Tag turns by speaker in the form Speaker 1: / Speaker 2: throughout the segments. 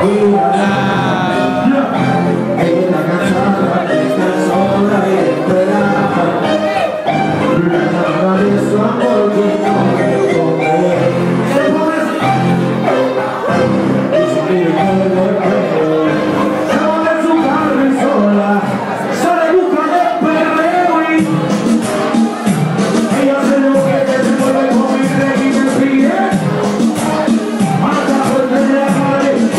Speaker 1: Good night.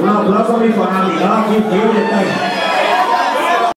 Speaker 1: Well, applause for me for having God give you the